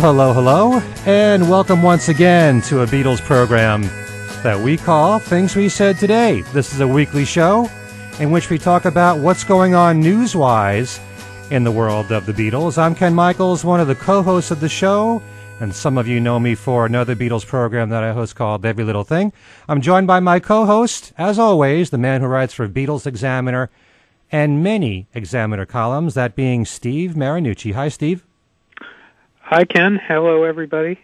Hello, hello, and welcome once again to a Beatles program that we call Things We Said Today. This is a weekly show in which we talk about what's going on news wise in the world of the Beatles. I'm Ken Michaels, one of the co hosts of the show, and some of you know me for another Beatles program that I host called Every Little Thing. I'm joined by my co host, as always, the man who writes for Beatles Examiner and many Examiner columns, that being Steve Marinucci. Hi, Steve. Hi, Ken. Hello, everybody.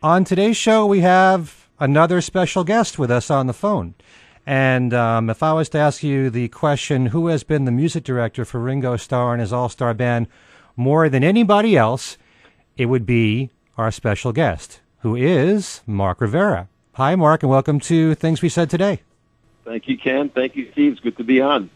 On today's show, we have another special guest with us on the phone. And um, if I was to ask you the question, who has been the music director for Ringo Starr and his All Star Band more than anybody else, it would be our special guest, who is Mark Rivera. Hi, Mark, and welcome to Things We Said Today. Thank you, Ken. Thank you, Steve. It's good to be on.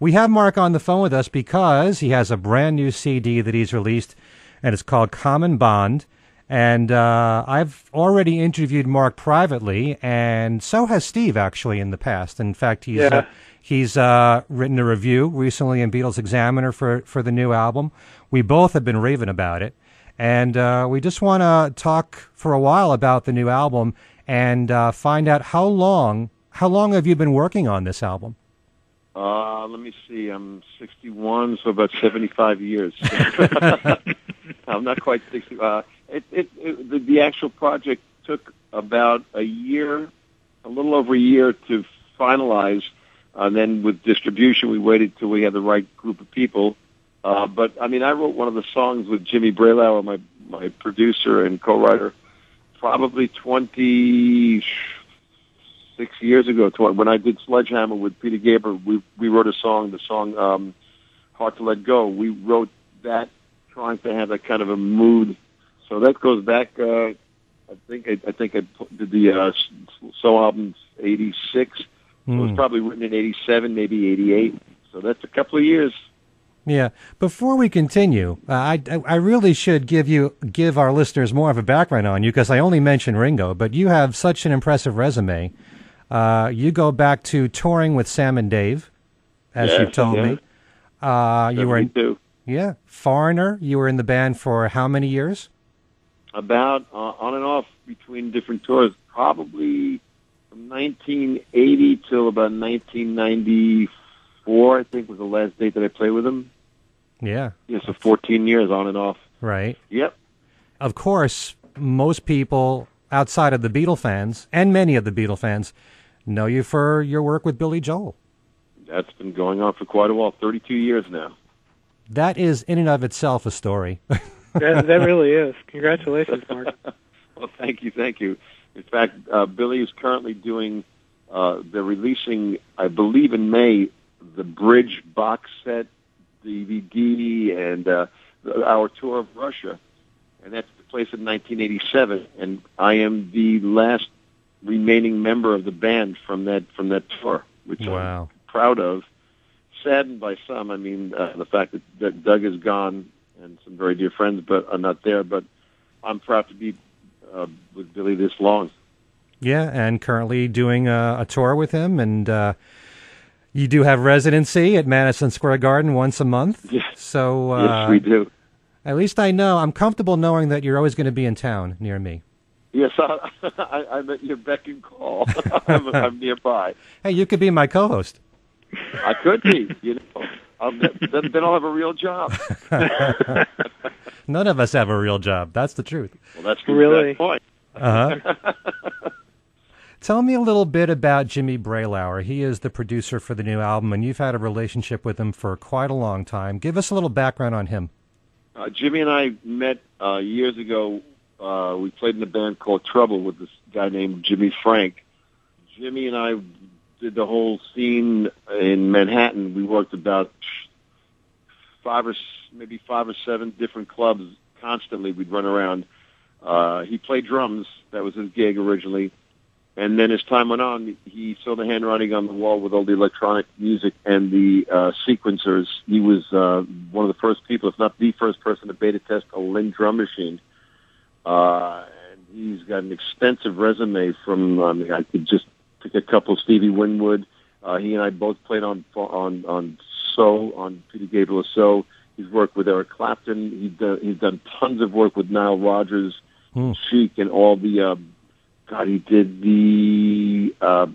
We have Mark on the phone with us because he has a brand new CD that he's released and it's called Common Bond. And uh, I've already interviewed Mark privately, and so has Steve actually in the past. In fact, he's Yeah. uh, he's uh, written a review recently in Beatles Examiner for for the new album. We both have been raving about it, and uh, we just want to talk for a while about the new album and uh, find out how long how long have you been working on this album? Uh, let me see. I'm 61, so about 75 years. I'm not quite 60. Uh, it, it, it, the, the actual project took about a year, a little over a year to finalize. And then with distribution, we waited till we had the right group of people. Uh, but I mean, I wrote one of the songs with Jimmy Bralower, my my producer and co-writer, probably 26 years ago. When I did Sledgehammer with Peter Gabriel, we we wrote a song, the song um, "Hard to Let Go." We wrote that trying to have that kind of a mood. So that goes back. Uh, I think I, I think I put- did the uh, So album '86. It was Hmm. probably written in '87, maybe '88. So that's a couple of years. Yeah. Before we continue, uh, I, I really should give you give our listeners more of a background on you because I only mentioned Ringo, but you have such an impressive resume. Uh, you go back to touring with Sam and Dave, as you've told yeah. me. Uh, you were in, 72. Yeah, Foreigner. You were in the band for how many years? about uh, on and off between different tours, probably from 1980 till about 1994. I think was the last date that I played with them. Yeah, Yeah, so 14 years on and off. right. Yep. Of course, most people outside of the Beatle fans and many of the Beatle fans know you for your work with Billy Joel. That's been going on for quite a while, 32 years now. That is in and of itself a story. That, that really is. Congratulations, Mark. well, thank you, thank you. In fact, uh, Billy is currently doing. Uh, they're releasing, I believe, in May, the Bridge box set DVD and uh, our tour of Russia, and that's the place in 1987. And I am the last remaining member of the band from that from that tour, which I'm proud of. Saddened by some, I mean, uh, the fact that, that Doug is gone and some very dear friends, but are not there. But I'm proud to be uh, with Billy this long. Yeah, and currently doing a, a tour with him, and uh, you do have residency at Madison Square Garden once a month. Yes. So uh, yes, we do. at least I know I'm comfortable knowing that you're always going to be in town near me. Yes, I, I, I'm at your beck and call. I'm, I'm nearby. Hey, you could be my co-host. I could be, you know. I'll, then, then I'll have a real job. None of us have a real job. That's the truth. Well, that's the Really? exact point. Uh huh. Tell me a little bit about Jimmy Bralower. He is the producer for the new album, and you've had a relationship with him for quite a long time. Give us a little background on him. Uh, Jimmy and I met uh, years ago. Uh, we played in a band called Trouble with this guy named Jimmy Frank. Jimmy and I did the whole scene in Manhattan. We worked about five or maybe five or seven different clubs constantly. We'd run around. Uh, he played drums. That was his gig originally. And then as time went on, he saw the handwriting on the wall with all the electronic music and the uh, sequencers. He was uh, one of the first people, if not the first person, to beta test a Linn drum machine. Uh, and he's got an extensive resume from, I mean, I could just pick a couple. Stevie Winwood. Uh, he and I both played on on on So on Peter Gabriel So. He's worked with Eric Clapton. He's done, he's done tons of work with Nile Rodgers, Hmm. Chic, and all the. Uh, God, he did the uh,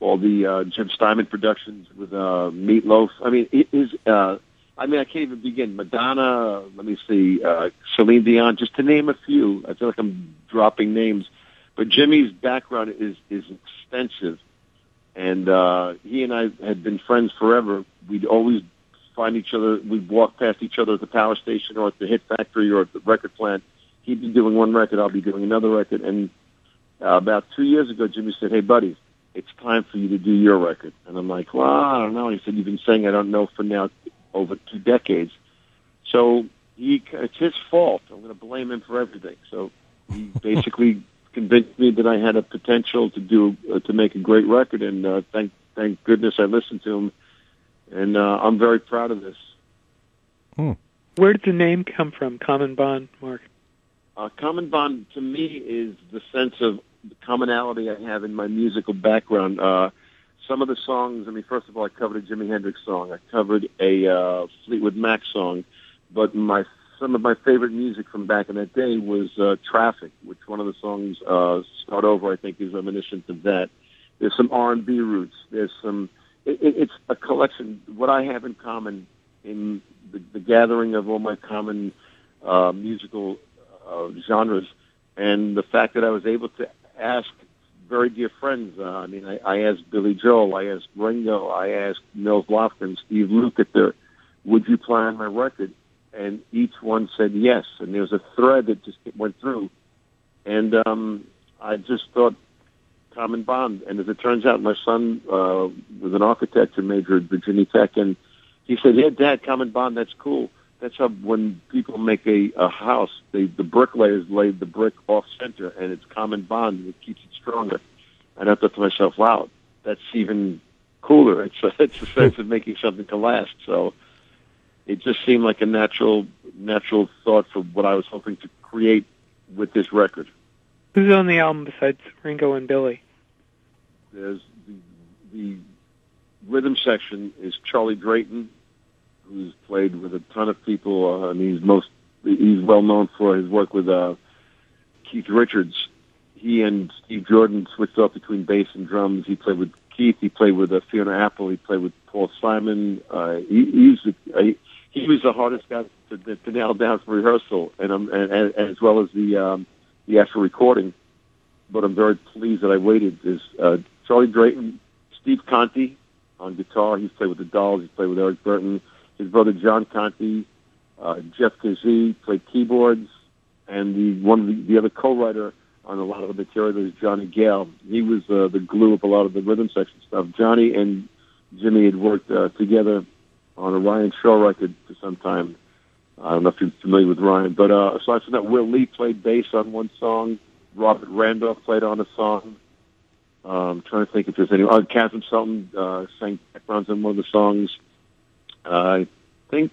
all the uh, Jim Steinman productions with uh, Meatloaf. I mean, it is. Uh, I mean, I can't even begin. Madonna. Let me see. Uh, Celine Dion, just to name a few. I feel like I'm dropping names, but Jimmy's background is is extensive, and uh, he and I had been friends forever. We'd always find each other. We'd walk past each other at the power station or at the hit factory or at the record plant. He'd be doing one record, I'll be doing another record, and uh, about two years ago, Jimmy said, "Hey, buddy, it's time for you to do your record." And I'm like, "Well, I don't know." He said, "You've been saying I don't know for now over two decades." So he, it's his fault. I'm going to blame him for everything. So he basically convinced me that I had a potential to do uh, to make a great record, and uh, thank thank goodness I listened to him, and uh, I'm very proud of this. Where did the name come from, Common Bond, Mark? Uh, common bond to me is the sense of the commonality I have in my musical background. Uh, some of the songs, I mean, first of all, I covered a Jimi Hendrix song. I covered a uh, Fleetwood Mac song. But my some of my favorite music from back in that day was uh, Traffic, which one of the songs, uh, Start Over, I think, is reminiscent of that. There's some R&B roots. There's some, it, it, it's a collection. What I have in common in the, the gathering of all my common uh, musical uh, genres, and the fact that I was able to ask very dear friends. Uh, I mean, I, I asked Billy Joel, I asked Ringo, I asked Nils Lofgren, Steve Lukather, would you play on my record? And each one said yes. And there was a thread that just went through. And um, I just thought common bond. And as it turns out, my son uh, was an architecture major at Virginia Tech, and he said, "Yeah, Dad, common bond. That's cool." That's how when people make a, a house, they, the bricklayers lay the brick off center, and it's common bond, it keeps it stronger. And I thought to myself, wow, that's even cooler. It's a, it's a sense of making something to last. So it just seemed like a natural natural thought for what I was hoping to create with this record. Who's on the album besides Ringo and Billy? There's the, the rhythm section is Charlie Drayton, who's played with a ton of people. Uh, and he's most he's well known for his work with uh, Keith Richards. He and Steve Jordan switched off between bass and drums. He played with Keith. He played with uh, Fiona Apple. He played with Paul Simon. Uh, he, he's uh, he, he was the hardest guy to, to, nail down for rehearsal, and, um, and, and as well as the um, the actual recording. But I'm very pleased that I waited. Is uh, Charlie Drayton, Steve Conte on guitar. He's played with the Dolls. He's played with Eric Burdon. His brother John Conte, uh, Jeff Kazee played keyboards, and the one of the, the other co-writer on a lot of the material is Johnny Gale. He was uh, the glue of a lot of the rhythm section stuff. Johnny and Jimmy had worked uh, together on a Ryan Shaw record for some time. I don't know if you're familiar with Ryan, but uh, aside from that, Will Lee played bass on one song. Robert Randolph played on a song. I'm trying to think if there's any. Uh, Catherine Sultan uh, sang backgrounds on one of the songs. Uh, I think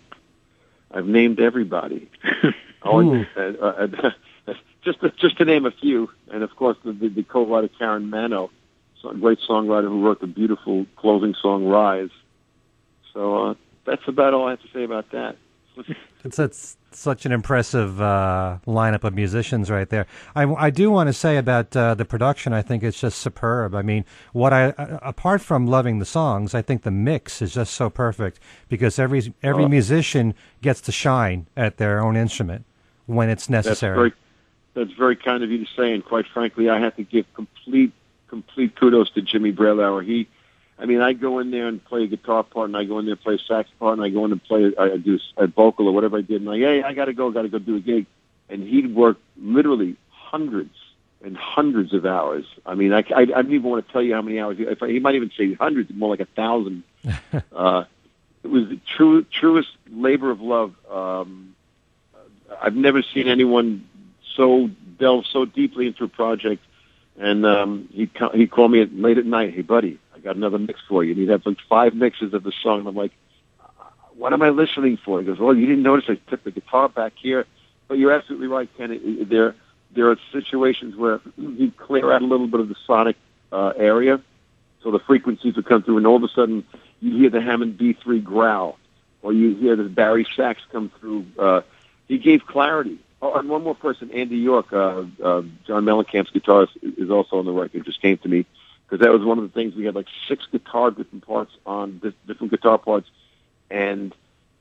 I've named everybody. oh, and, uh, uh, just to, just to name a few, and of course the, the, the co-writer Karen Mano, a great songwriter who wrote the beautiful closing song "Rise." So uh, that's about all I have to say about that. It's, it's such an impressive uh, lineup of musicians right there. I, I do want to say about uh, the production. I think it's just superb. I mean, what I uh, apart from loving the songs, I think the mix is just so perfect because every every Oh. musician gets to shine at their own instrument when it's That's necessary. very that's very kind of you to say, and quite frankly, I have to give complete complete kudos to Jimmy Bralower. He, I mean, I go in there and play a guitar part, and I go in there and play a sax part, and I go in and play I do a vocal or whatever I did, and like, hey, I got to go, got to go do a gig, and he'd work literally hundreds and hundreds of hours. I mean, I, I, I don't even want to tell you how many hours. If I, he might even say hundreds, more like a thousand. uh, it was the true, truest labor of love. Um, I've never seen anyone so delve so deeply into a project. And um, he he called me at, late at night. Hey, buddy, got another mix for you. And he'd have like five mixes of the song. And I'm like, what am I listening for? He goes, well, you didn't notice I took the guitar back here. But you're absolutely right, Ken. It- it- There there are situations where he'd clear out a little bit of the sonic uh, area, so the frequencies would come through, and all of a sudden you hear the Hammond B3 growl, or you hear the bari sax come through. Uh, he gave clarity. Oh, and one more person, Andy York, uh, uh, John Mellencamp's guitarist, is also on the record. Just came to me because that was one of the things we had like six guitar different parts on different guitar parts, and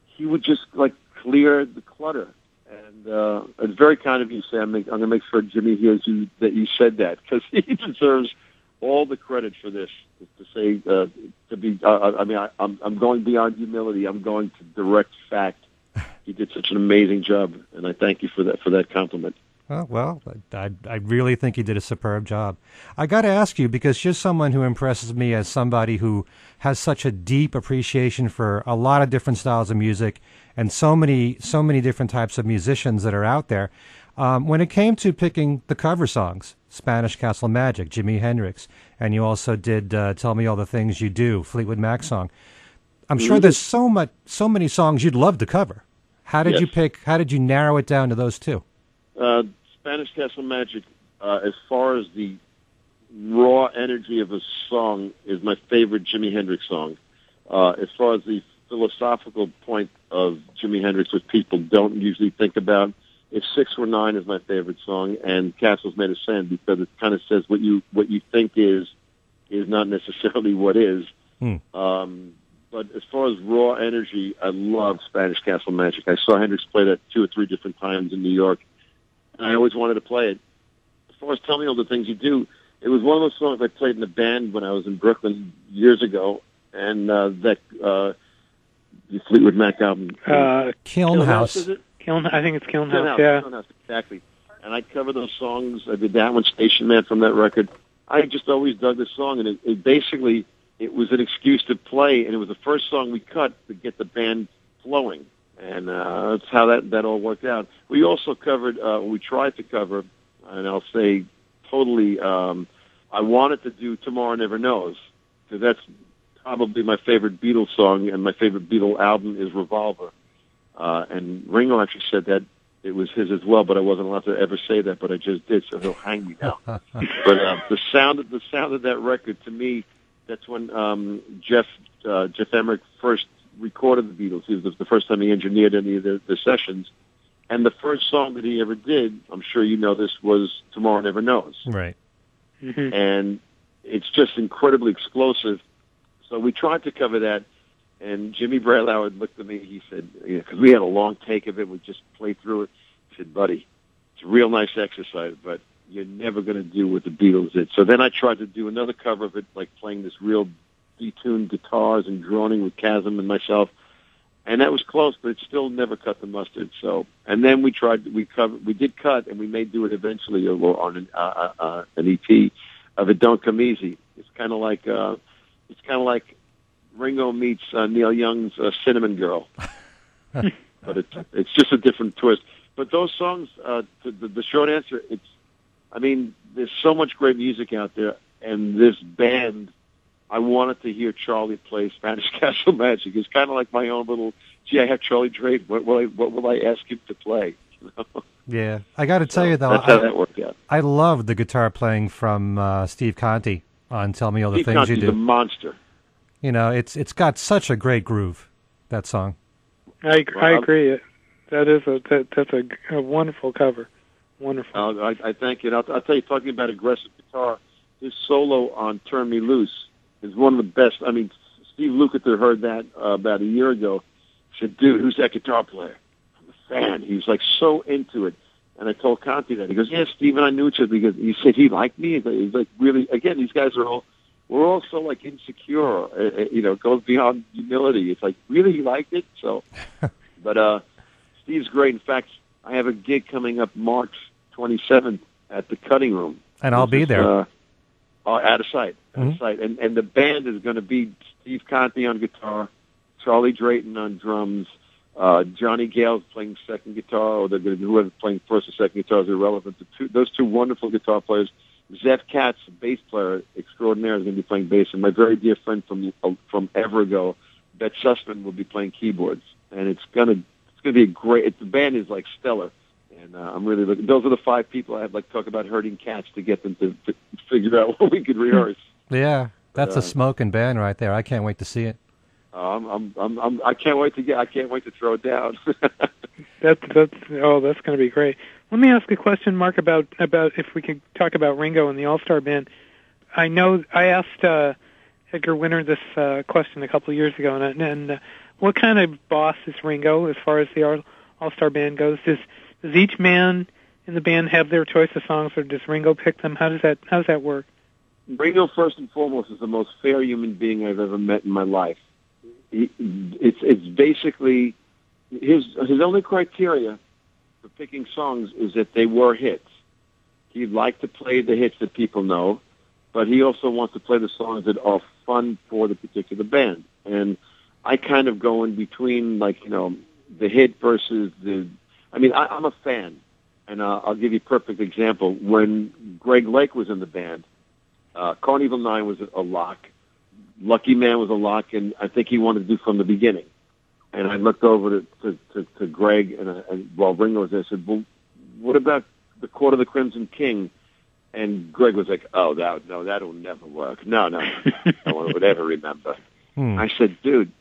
he would just like clear the clutter. And uh, it's very kind of you, Sam. I'm going to make sure Jimmy hears you that you said that because he deserves all the credit for this. To say uh, to be, uh, I mean, I, I'm I'm going beyond humility. I'm going to direct fact. He did such an amazing job, and I thank you for that for that compliment. Oh, well, I, I really think he did a superb job. I got to ask you because you're someone who impresses me as somebody who has such a deep appreciation for a lot of different styles of music and so many so many different types of musicians that are out there. Um, when it came to picking the cover songs, Spanish Castle Magic, Jimi Hendrix, and you also did uh, "Tell Me All the Things You Do," Fleetwood Mac song. I'm sure mm-hmm. there's so much, so many songs you'd love to cover. How did yes. you pick? How did you narrow it down to those two? Uh, Spanish Castle Magic, uh, as far as the raw energy of a song, is my favorite Jimi Hendrix song. Uh, as far as the philosophical point of Jimi Hendrix, which people don't usually think about, if Six Were Nine is my favorite song, and Castles Made of Sand because it kind of says what you what you think is is not necessarily what is. Hmm. Um, but as far as raw energy, I love Spanish Castle Magic. I saw Hendrix play that two or three different times in New York, and I always wanted to play it. As far as telling me all the things you do, it was one of those songs I played in a band when I was in Brooklyn years ago, and uh, that uh, the Fleetwood Mac album, uh, Kiln House. House Kiln, I think it's Kiln, Kiln House, House. Yeah, Kiln House, exactly. And I cover those songs. I did that one, Station Man, from that record. I just always dug this song, and it, it basically it was an excuse to play, and it was the first song we cut to get the band flowing, and uh, that's how that that all worked out. We also covered, uh, we tried to cover, and I'll say totally. Um, I wanted to do "Tomorrow Never Knows" because that's probably my favorite Beatles song, and my favorite Beatles album is Revolver. Uh, and Ringo actually said that it was his as well, but I wasn't allowed to ever say that, but I just did, so he'll hang me now. but uh, the sound of the sound of that record to me, that's when um, Geoff uh, Geoff Emerick first recorded the Beatles. It was the first time he engineered any of the, the sessions, and the first song that he ever did, I'm sure you know this, was "Tomorrow Never Knows." Right. Mm-hmm. And it's just incredibly explosive. So we tried to cover that and Jimmy Bralower looked at me. He said, because we had a long take of it, we just played through it. He said, "Buddy, it's a real nice exercise, but you're never going to do what the Beatles did." So then I tried to do another cover of it, like playing this real detuned guitars and droning with Chasm and myself, and that was close, but it still never cut the mustard. So, and then we tried, we covered, we did cut, and we may do it eventually on an, uh, uh, uh an EP of "It Don't Come Easy." It's kind of like, uh, it's kind of like Ringo meets uh, Neil Young's uh, Cinnamon Girl, but it's it's just a different twist. But those songs, uh, the, the short answer, it's. I mean, there's so much great music out there, and this band. I wanted to hear Charlie play Spanish Castle Magic. It's kind of like my own little. Gee, I have Charlie Drake. What will I? What will I ask him to play? yeah, I got to tell so you though, that's how I, that worked out. I love the guitar playing from uh, Steve Conte on "Tell Me All the Steve Things Conte's You Do." a monster. You know, it's it's got such a great groove. That song. I I agree. That is a that, that's a, a wonderful cover. Wonderful. Uh, I, I thank you. I'll, I'll tell you, talking about aggressive guitar, his solo on "Turn Me Loose" is one of the best. I mean, Steve Lukather heard that uh, about a year ago. He said, "Dude, who's that guitar player?" I'm a fan. He was like so into it. And I told Conte that. He goes, "Yeah, Steven, I knew each other because he said he liked me." He's like, really. Again, these guys are all we're all so like insecure. Uh, uh, you know, it goes beyond humility. It's like really he liked it. So, but uh, Steve's great. In fact, I have a gig coming up March 27th at the Cutting Room, and I'll be there. Uh, uh, out of sight, out mm-hmm. of sight, and and the band is going to be Steve Conte on guitar, Charlie Drayton on drums, uh, Johnny Gale's playing second guitar, or they're going to be whoever's playing first or second guitar is irrelevant. The two, those two wonderful guitar players Zev Katz, bass player extraordinaire, is going to be playing bass, and my very dear friend from uh, from Evergo, Bette Sussman, will be playing keyboards, and it's gonna it's gonna be a great. It, the band is like stellar, and uh, I'm really looking. Those are the five people I had like talk about herding cats to get them to, to figure out what we could rehearse. Yeah, that's uh, a smoking band right there. I can't wait to see it. I'm, I'm, I'm, I'm, I can't wait to get. I can't wait to throw it down. that's that's oh, that's going to be great. Let me ask a question, Mark, about about if we could talk about Ringo and the All Star Band. I know I asked uh, Edgar Winter this uh, question a couple of years ago, and, and uh, what kind of boss is Ringo as far as the All Star Band goes? Does does each man in the band have their choice of songs, or does Ringo pick them? How does that how does that work? Ringo, first and foremost, is the most fair human being I've ever met in my life. He, it's it's basically his his only criteria for picking songs is that they were hits. He'd like to play the hits that people know, but he also wants to play the songs that are fun for the particular band. And I kind of go in between, like you know, the hit versus the. I mean, I, I'm a fan, and uh, I'll give you a perfect example. When Greg Lake was in the band, uh, Karn Evil 9 was a lock. Lucky Man was a lock, and I think he wanted to do from the beginning. And I looked over to to, to, to Greg, and, uh, and while Ringo was there, I said, "Well, what about the Court of the Crimson King?" And Greg was like, "Oh, that no, that'll never work. No, no, no one would ever remember." Hmm. I said, "Dude,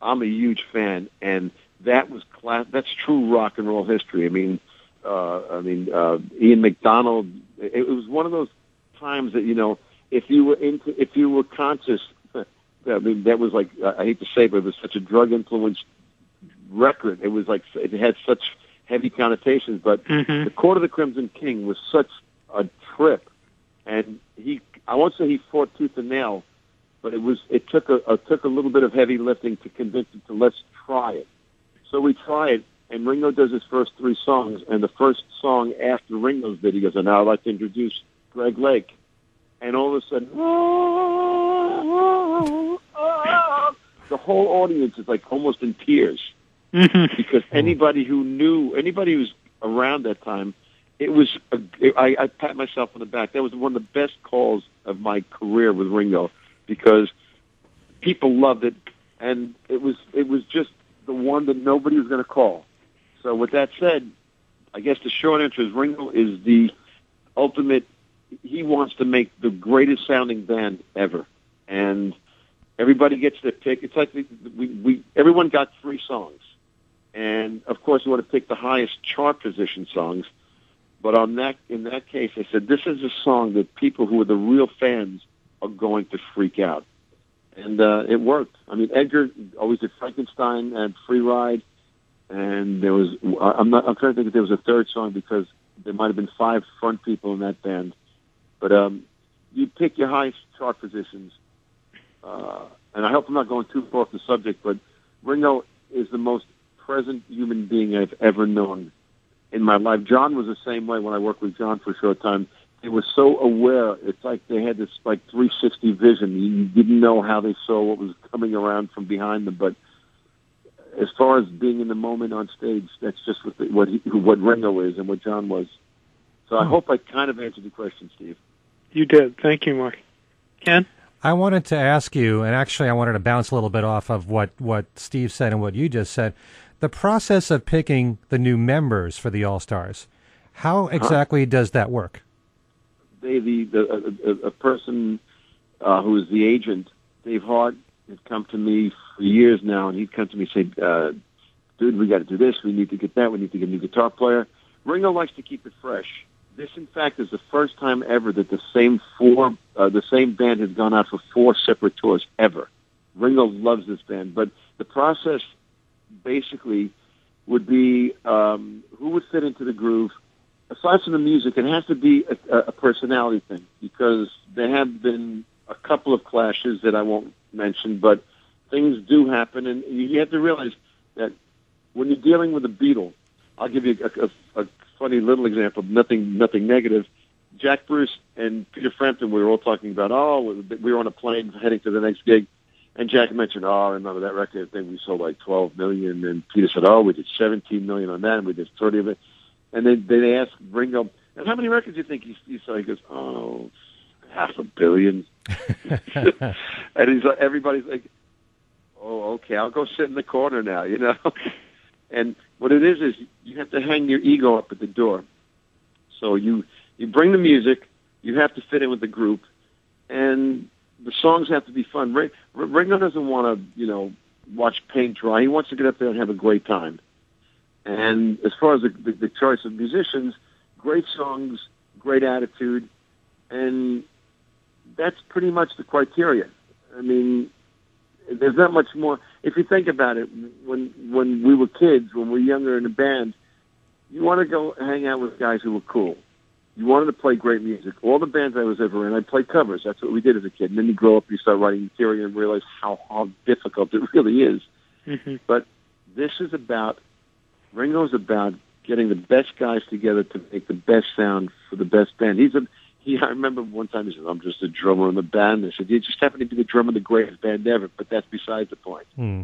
I'm a huge fan, and that was class. That's true rock and roll history. I mean, uh, I mean, uh, Ian McDonald. It, it was one of those times that you know, if you were into, if you were conscious, I mean, that was like I hate to say, but it was such a drug influenced record. It was like it had such heavy connotations. But mm-hmm. the Court of the Crimson King was such a trip, and he I won't say he fought tooth and nail, but it was it took a it took a little bit of heavy lifting to convince him to let's try it. So we tried, and Ringo does his first three songs, and the first song after Ringo's goes, and now I'd like to introduce Greg Lake. And all of a sudden, oh, oh, oh. the whole audience is like almost in tears because anybody who knew, anybody who was around that time, it was. A, I, I pat myself on the back. That was one of the best calls of my career with Ringo because people loved it, and it was it was just the one that nobody was going to call. So with that said, I guess the short answer is Ringo is the ultimate he wants to make the greatest sounding band ever, and everybody gets their pick. It's like we, we, we everyone got three songs, and of course we want to pick the highest chart position songs. But on that, in that case, I said this is a song that people who are the real fans are going to freak out, and uh, it worked. I mean, Edgar always did Frankenstein and Free Ride, and there was I'm not I'm trying to think if there was a third song because there might have been five front people in that band but um, you pick your highest chart positions. Uh, and I hope I'm not going too far off the subject, but Ringo is the most present human being I've ever known in my life. John was the same way when I worked with John for a short time. They were so aware. It's like they had this like 360 vision. You didn't know how they saw what was coming around from behind them. But as far as being in the moment on stage, that's just what the, what he, what Ringo is and what John was. So I hmm. hope I kind of answered the question, Steve. You did. Thank you, Mark. Ken? I wanted to ask you, and actually I wanted to bounce a little bit off of what, what Steve said and what you just said. The process of picking the new members for the All Stars, how exactly huh? does that work? They, the, the a, a person uh, who is the agent, Dave Hart, has come to me for years now, and he'd come to me and say, uh, dude, we got to do this, we need to get that, we need to get a new guitar player. Ringo likes to keep it fresh. This, in fact, is the first time ever that the same four, uh, the same band has gone out for four separate tours ever. Ringo loves this band, but the process basically would be um, who would fit into the groove. Aside from the music, it has to be a, a personality thing because there have been a couple of clashes that I won't mention, but things do happen, and you have to realize that when you're dealing with a Beatle, I'll give you a, a, a funny little example, nothing nothing negative. Jack Bruce and Peter Frampton, we were all talking about, oh, we were on a plane heading to the next gig, and Jack mentioned, oh, I remember that record thing we sold like 12 million, and Peter said, oh, we did 17 million on that, and we did 30 of it. And then they asked Ringo, and how many records do you think you, saw? He goes, oh, half a billion. and he's like, everybody's like, oh, okay, I'll go sit in the corner now, you know. and what it is is you have to hang your ego up at the door. So you you bring the music, you have to fit in with the group, and the songs have to be fun. Ringo doesn't want to, you know, watch paint dry. He wants to get up there and have a great time. And as far as the, the, the choice of musicians, great songs, great attitude, and that's pretty much the criteria. I mean, there's not much more. If you think about it, when when we were kids, when we were younger in a band, you want to go hang out with guys who were cool. You wanted to play great music. All the bands I was ever in, I played covers. That's what we did as a kid. And then you grow up, you start writing material, and realize how how difficult it really is. Mm-hmm. But this is about Ringo's about getting the best guys together to make the best sound for the best band. He's a he. I remember one time he said, "I'm just a drummer in the band." I said, "You just happen to be the drummer of the greatest band ever," but that's beside the point. Hmm.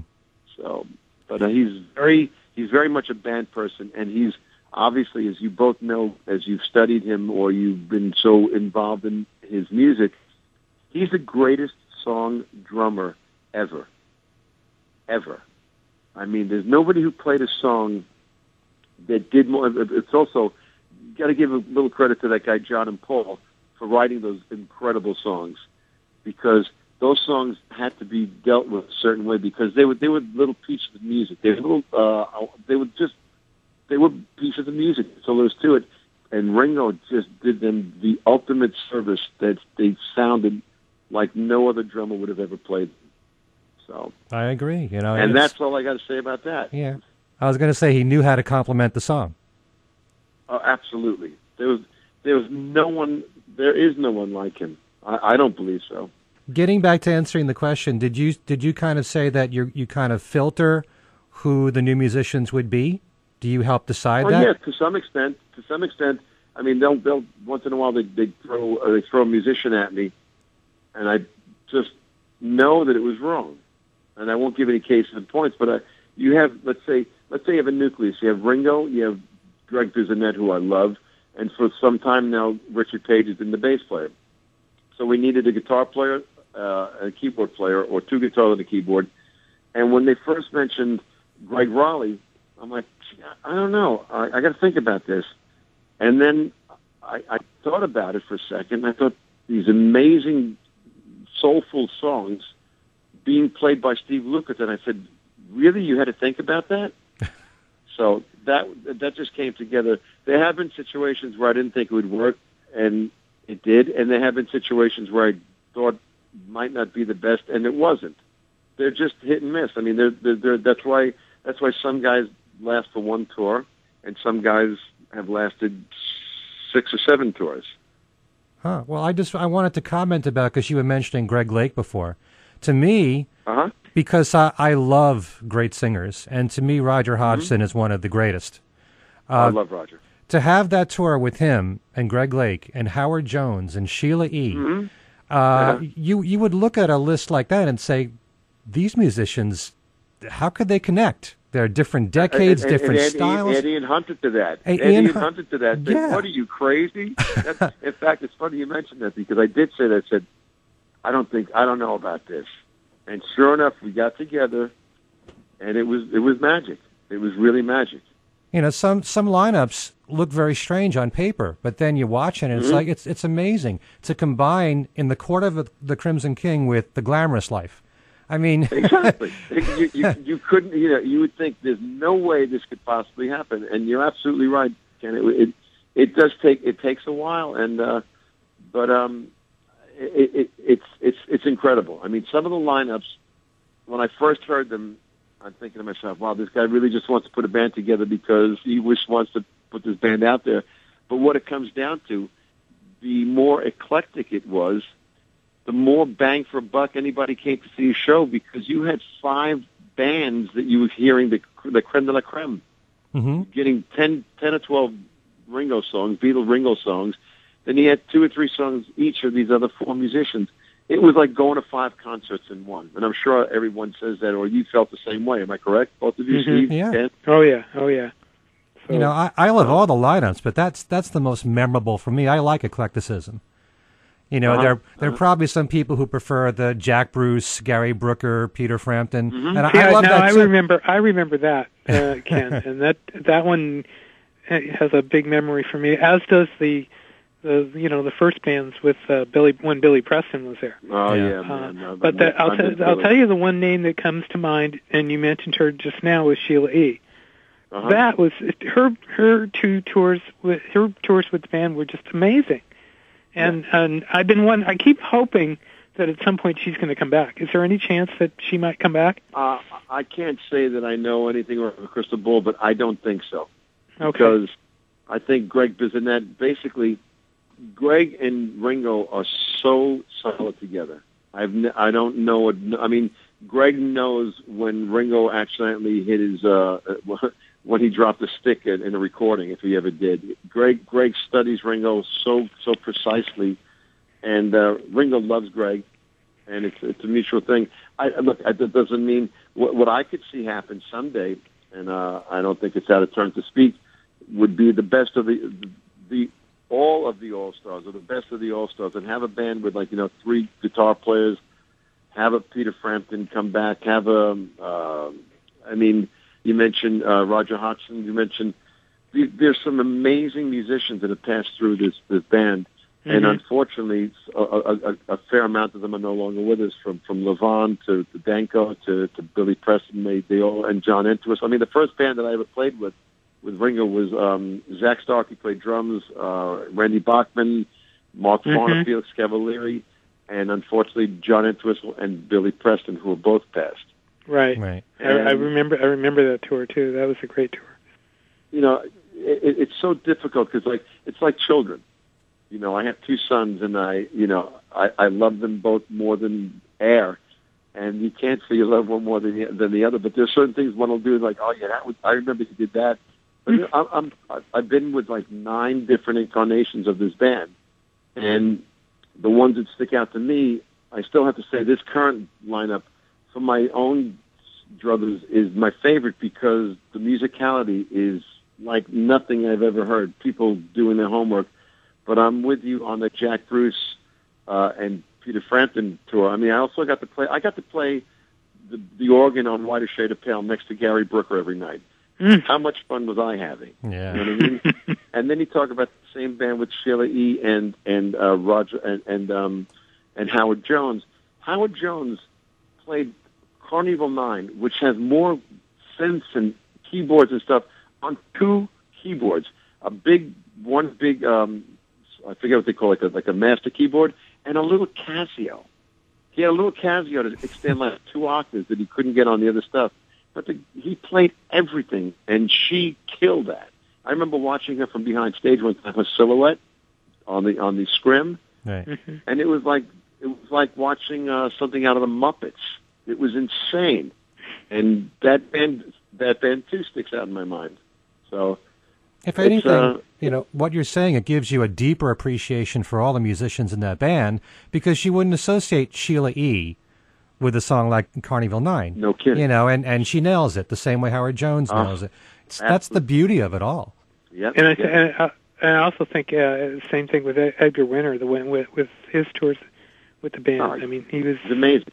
So, but uh, he's very he's very much a band person, and he's obviously, as you both know, as you've studied him or you've been so involved in his music, he's the greatest song drummer ever, ever. I mean, there's nobody who played a song that did more. It's also got to give a little credit to that guy John and Paul for writing those incredible songs because those songs had to be dealt with a certain way because they were they were little pieces of music. They were little. Uh, they were just they were pieces of music. So there's to it. And Ringo just did them the ultimate service that they sounded like no other drummer would have ever played. So I agree. You know, and that's all I got to say about that. yeah. I was going to say he knew how to compliment the song. Oh, absolutely. There was there was no one. There is no one like him. I, I don't believe so. Getting back to answering the question, did you did you kind of say that you you kind of filter who the new musicians would be? Do you help decide Oh that? yeah, to some extent. To some extent. I mean, they'll they'll once in a while they they throw uh, they throw a musician at me, and I just know that it was wrong, and I won't give any cases and points. But uh, you have let's say let's say you have a nucleus. You have Ringo, you have Gregg Bissonette, who I love, and for some time now Richard Page has been the bass player. So we needed a guitar player, uh, a keyboard player, or two guitars and a keyboard. And when they first mentioned Gregg Rolie, I'm like, I don't know. I, I got to think about this. And then I, I thought about it for a second. I thought these amazing, soulful songs being played by Steve Lukather. And I said, really, you had to think about that? So that that just came together. There have been situations where I didn't think it would work, and it did. And there have been situations where I thought might not be the best, and it wasn't. They're just hit and miss. I mean, they're, they're, they're, that's why that's why some guys last for one tour, and some guys have lasted six or seven tours. Huh. Well, I just I wanted to comment about because you were mentioning Greg Lake before. To me, Uh huh. Because I, I love great singers, and to me, Roger Mm-hmm. Hodgson is one of the greatest. I Uh, love Roger. to have that tour with him and Greg Lake and Howard Jones and Sheila E. Mm-hmm. Uh, you you would look at a list like that and say, these musicians, how could they connect? There are different decades, And- and- different and Eddie, styles. Eddie and Hunter to that. Eddie Ian and Hunter to that. Said, Yeah. What are you crazy? In fact, it's funny you mentioned that because I did say that. I said, I don't think I don't know about this. And sure enough, we got together, and it was it was magic. It was really magic. You know, some some lineups look very strange on paper, but then you watch it and Mm-hmm. it's like it's it's amazing to combine in the court of the Crimson King with the glamorous life. I mean, Exactly. you, you, you couldn't. You know, you would think there's no way this could possibly happen, and you're absolutely right, Ken. It it, it does take it takes a while, and uh, but um, it, it it's it's it's incredible. I mean, some of the lineups when I first heard them, I'm thinking to myself, "Wow, this guy really just wants to put a band together because he wish wants to put this band out there." But what it comes down to, the more eclectic it was, the more bang for buck anybody came to see a show because you had five bands that you were hearing the the creme de la creme, hmm getting 10, 10 or twelve Ringo songs, Beatles Ringo songs. Then he had two or three songs each of these other four musicians. It was like going to five concerts in one, and I'm sure everyone says that, or you felt the same way. Am I correct, both of you? Mhm. Steve, Yeah. Ken? Oh yeah, oh yeah. So, you know, I, I love all the lineups, but that's that's the most memorable for me. I like eclecticism. You know, Uh-huh. there there are probably some people who prefer the Jack Bruce, Gary Brooker, Peter Frampton, and I, yeah, I love no, that I too. remember. I remember that, uh, Ken, and that that one uh, has a big memory for me. As does the the you know the first bands with uh, Billy when Billy Preston was there. Oh Yeah. yeah, Uh, man. I- but the, I'll, I t- miss I'll Billy. tell you the one name that comes to mind, and you mentioned her just now was Sheila E. Uh-huh. That was her her two tours with her tours with the band were just amazing, and and I've been one. I keep hoping that at some point she's going to come back. Is there any chance that she might come back? Uh, I can't say that I know anything or a crystal ball, but I don't think so. Okay. Because I think Gregg Bissonette, basically, Greg and Ringo are so solid together. I've n- I don't know. It, I mean, Greg knows when Ringo accidentally hit his uh, when he dropped the stick in, in a recording, if he ever did. Greg Greg studies Ringo so so precisely, and uh, Ringo loves Greg, and it's it's a mutual thing. I look. I- That doesn't mean what, what I could see happen someday, and uh, I don't think it's out of turn to speak. Would be the best of the the all of the all stars or the best of the all stars, and have a band with like you know three guitar players. Have a Peter Frampton come back. Have a, uh, I mean, you mentioned uh, Roger Hodgson. You mentioned the- there's some amazing musicians that have passed through this this band, and Mhm. unfortunately, a, a, a, a fair amount of them are no longer with us. From from Levon to, to Danko to, to Billy Preston, they, they all and John Entwistle. I mean, the first band that I ever played with with Ringo was um, Zak Starkey played drums, uh, Randy Bachman, Mark Mhm. Farner, Felix Cavaliere, and unfortunately John Entwistle and Billy Preston, who were both passed. right. Right. I, I remember. I remember that tour too. That was a great tour. you know, it, it's so difficult because like it's like children. You know, I have two sons, and I, you know, I, I love them both more than air, and you can't say you love one more than the, than the other. But there's certain things one will do, like, oh yeah, that was, I remember you did that. I'm, I'm, I've been with like nine different incarnations of this band, and the ones that stick out to me, I still have to say this current lineup for my own druthers is my favorite because the musicality is like nothing I've ever heard. People doing their homework, but I'm with you on the Jack Bruce uh, and Peter Frampton tour. I mean, I also got to play. I got to play the, the organ on Whiter Shade of Pale next to Gary Brooker every night. Mm. How much fun was I having? Yeah. You know what I mean? and then you talk about the same band with Sheila E. and and uh, Roger and and um, and Howard Jones. Howard Jones played Karn Evil 9, which has more synths and keyboards and stuff on two keyboards. A big one, big um, I forget what they call it, like a, like a master keyboard, and a little Casio. He had a little Casio to extend like two octaves that he couldn't get on the other stuff. But the, he played everything, and she killed that. I remember watching her from behind stage one time, her silhouette on the on the scrim, Right. Mhm. and it was like it was like watching uh, something out of the Muppets. It was insane, and that band that band too sticks out in my mind. So If anything, uh, you know, what you're saying, it gives you a deeper appreciation for all the musicians in that band because you wouldn't associate Sheila E. with a song like Karn Evil 9. no kidding. You know, and, and she nails it the same way Howard Jones Oh, nails it. It's, that's the beauty of it all. Yep, And I, yep. and I, and I also think uh, same thing with Ed- Edgar Winter, the one with with his tours with the band. Oh, I mean, he was it's amazing.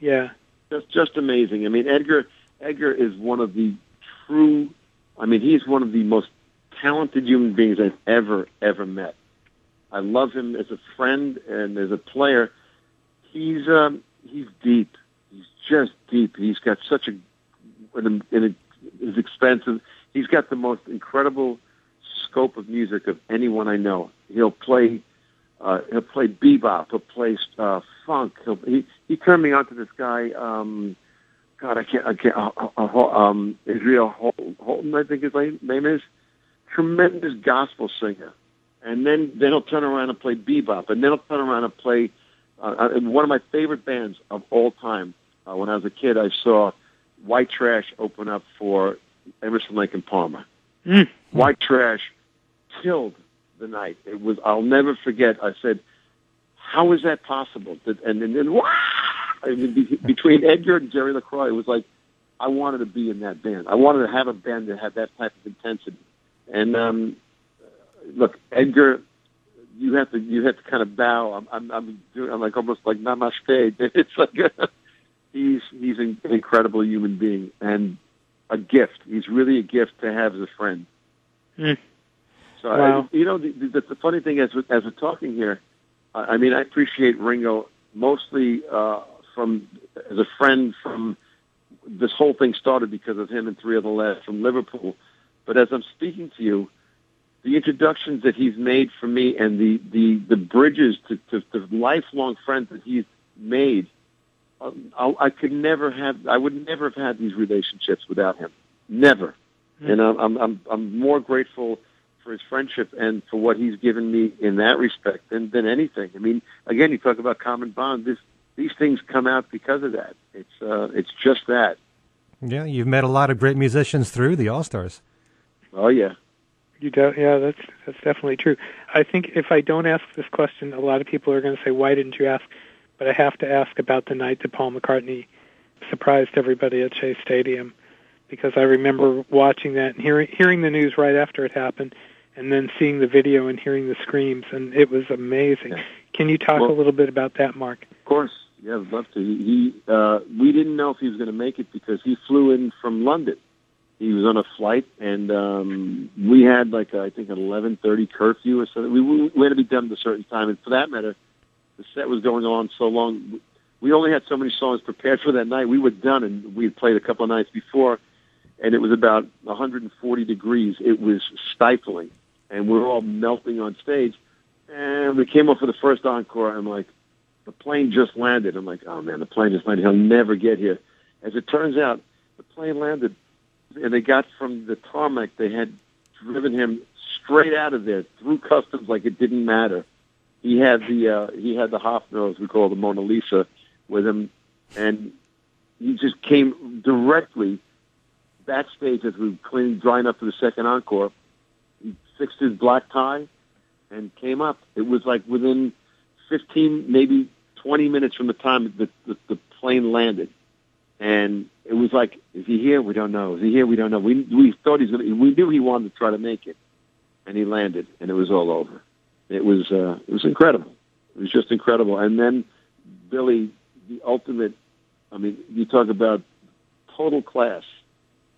yeah. just just amazing. I mean, Edgar Edgar is one of the true. I mean, he's one of the most talented human beings I've ever ever met. I love him as a friend and as a player. He's um, he's deep. He's just deep. He's got such a, in a, in a is expensive. He's got the most incredible scope of music of anyone I know. He'll play uh, he'll play bebop. He'll play uh, funk. He'll, he he turned me on to this guy. Um, God, I can't. I can't. Uh, uh, uh, um, Israel Hol- Houghton, I think his name name is. Tremendous gospel singer, and then then he'll turn around and play bebop, and then he'll turn around and play. Uh, one of my favorite bands of all time. Uh, when I was a kid, I saw White Trash open up for Emerson Lake and Palmer. Mm. White Trash killed the night. It was I'll never forget. I said, "How is that possible?" And then, then wow! I mean, be- between Edgar and Jerry Lacroix, it was like I wanted to be in that band. I wanted to have a band that had that type of intensity. And um, look, Edgar, you have to you have to kind of bow. I'm I'm, I'm doing I'm like almost like namaste. It's like he's he's an incredible human being and a gift. He's really a gift to have as a friend. Mm. So Wow. I, you know, the, the, the funny thing is, as we're talking here, I, I mean, I appreciate Ringo mostly uh, from as a friend from this whole thing started because of him and three other lads from Liverpool. But as I'm speaking to you, the introductions that he's made for me and the the the bridges to to, to lifelong friends that he's made, um, I, I could never have. I would never have had these relationships without him. Never. And I'm I'm I'm I'm more grateful for his friendship and for what he's given me in that respect than than anything. I mean, again, you talk about common bond. This these things come out because of that. It's uh, it's just that. Yeah, you've met a lot of great musicians through the All Stars. Oh yeah. You do, yeah, that's that's definitely true. I think if I don't ask this question, a lot of people are going to say, "Why didn't you ask?" But I have to ask about the night that Paul McCartney surprised everybody at Shea Stadium, because I remember watching that and hearing hearing the news right after it happened, and then seeing the video and hearing the screams, and it was amazing. Yeah. Can you talk Well- a little bit about that, Mark? Of course, yeah, I'd love to. He, he uh, we didn't know if he was going to make it because he flew in from London. He was on a flight, and um, we had like a, I think an eleven thirty curfew or something. We, we we had to be done at a certain time, and for that matter, the set was going on so long. We only had so many songs prepared for that night. We were done, and we had played a couple of nights before, and it was about 140 degrees. It was stifling, and we were all melting on stage. And we came up for the first encore. I'm like, the plane just landed. I'm like, oh man, the plane just landed. He'll never get here. As it turns out, the plane landed, and they got from the tarmac. They had driven him straight out of there through customs like it didn't matter. He had the uh, he had the Hofner, as we call the Mona Lisa, with him, and he just came directly backstage as we were cleaning, drying up for the second encore. He fixed his black tie and came up. It was like within 15, maybe 20 minutes from the time the, the, the plane landed. And it was like, is he here? We don't know. Is he here? We don't know. We, we thought he's going to, we knew he wanted to try to make it. And he landed, and it was all over. It was, uh, it was incredible. It was just incredible. And then Billy, the ultimate, I mean, you talk about total class.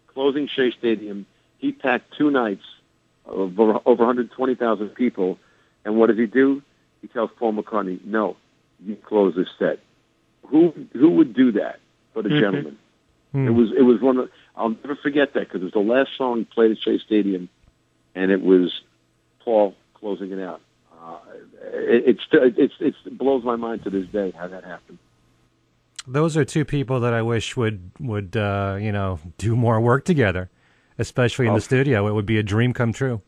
Closing Shea Stadium, he packed two nights of over over 120,000 people. And what does he do? He tells Paul McCartney, "No, you close this set." Who who would do that but a Mhm. gentleman? Hmm. It was it was one of I'll never forget that because it was the last song played at Shea Stadium, and it was Paul closing it out. Uh, it, it's it's it's it blows my mind to this day how that happened. Those are two people that I wish would would uh, you know do more work together, especially in Oh. the studio. It would be a dream come true.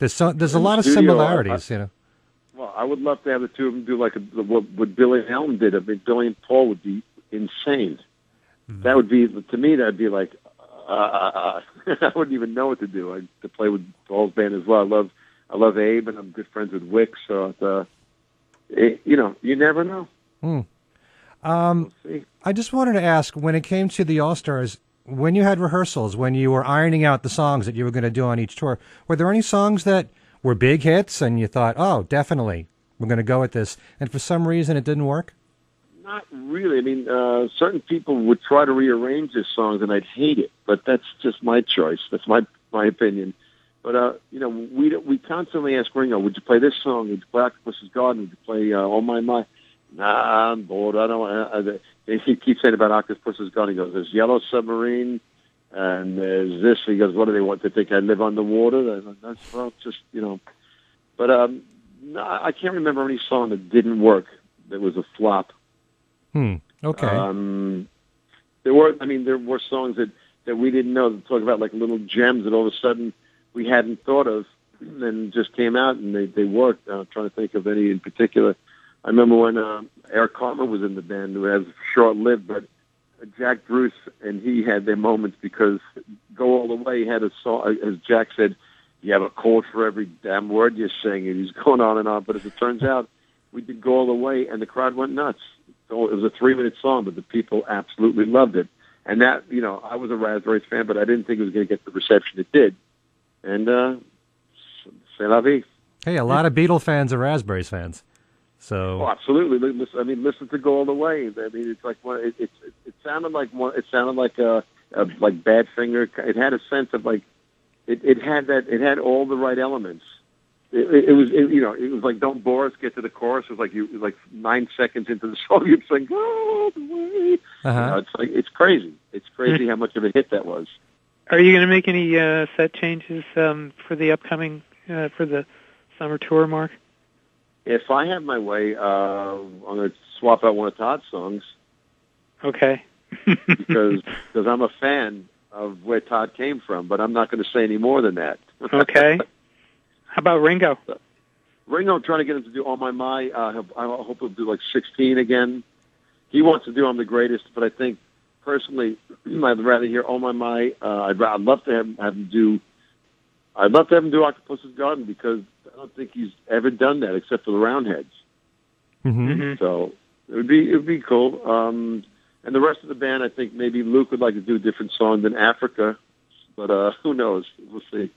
There's so, there's a In the lot of studio, similarities, you know. Well, I would love to have the two of them do like a, what, what Billy and Elton did. I mean, Billy and Paul would be insane. That would be to me. That'd be like uh, uh, I wouldn't even know what to do. I to play with Paul's band as well. I love I love Abe, and I'm good friends with Wix. So it's, uh, it, you know, you never know. Hmm. Um, We'll. I just wanted to ask when it came to the All Stars, when you had rehearsals, when you were ironing out the songs that you were going to do on each tour, were there any songs that were big hits and you thought, oh, definitely, we're going to go with this, and for some reason it didn't work? Not really. I mean, uh, certain people would try to rearrange their songs, and I'd hate it. But that's just my choice. That's my my opinion. But uh, you know, we we constantly ask Ringo, "Would you play this song? Would you play Octopus's Garden? Would you play uh, Oh My My?" Nah, I'm bored. I don't. Uh, uh, he keeps saying about Octopus's Garden. He goes, "There's Yellow Submarine, and there's this." He goes, "What do they want? They think I live underwater?" That's well, just you know. But um, I can't remember any song that didn't work. That was a flop. Hmm. Okay. Um, there were, I mean, there were songs that that we didn't know. That talk about like little gems that all of a sudden we hadn't thought of, and just came out and they they worked. Uh, I'm trying to think of any in particular. I remember when uh, Eric Carmen was in the band, who has short lived, but Jack Bruce and he had their moments because "Go All the Way" had a song, as Jack said, "You have a chord for every damn word you're singing." He's going on and on, but as it turns out, we did "Go All the Way" and the crowd went nuts. It was a three minute song, but the people absolutely loved it. And that, you know, I was a Raspberries fan, but I didn't think it was going to get the reception it did. And, uh, c'est la vie. hey, a lot of Beatle fans are Raspberries fans. So Oh, absolutely. Listen, I mean, listen to "Go All the Way." I mean, it's like one. It, it, it sounded like one. It sounded like a, a like Badfinger. It had a sense of like, it, it had that. It had all the right elements it, it was it, you know it was like don't bore us get to the chorus it was like you was like nine seconds into the song you'd sing all the way Uh-huh. you know, it's like it's crazy it's crazy how much of a hit that was Are you going to make any uh, set changes um, for the upcoming uh, for the summer tour, Mark? if I have my way uh, I'm going to swap out one of Todd's songs Okay. because because I'm a fan of where Todd came from but I'm not going to say any more than that okay. How about Ringo? Ringo I'm trying to get him to do On My My. Uh, I hope he'll do like 16 again. He wants to do I'm the Greatest, but I think personally, I'd rather hear On My My. Uh, I'd, I'd love to have, have him do. I'd love to have him do Octopus's Garden because I don't think he's ever done that except for the Roundheads. hmm Mhm. So it would be it would be cool. Um, and the rest of the band, I think maybe Luke would like to do a different song than Africa, but uh, who knows? We'll see.